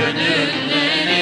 gönüllere